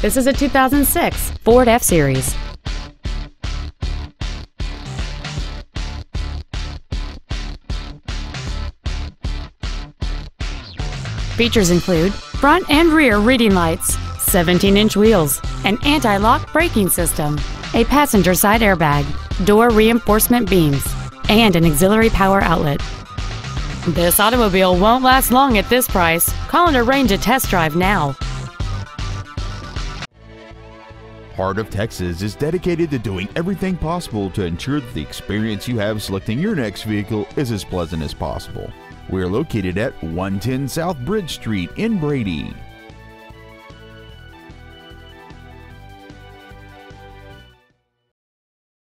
This is a 2006 Ford F-Series. Features include front and rear reading lights, 17-inch wheels, an anti-lock braking system, a passenger side airbag, door reinforcement beams, and an auxiliary power outlet. This automobile won't last long at this price. Call and arrange a test drive now. Heart of Texas is dedicated to doing everything possible to ensure that the experience you have selecting your next vehicle is as pleasant as possible. We are located at 110 South Bridge Street in Brady.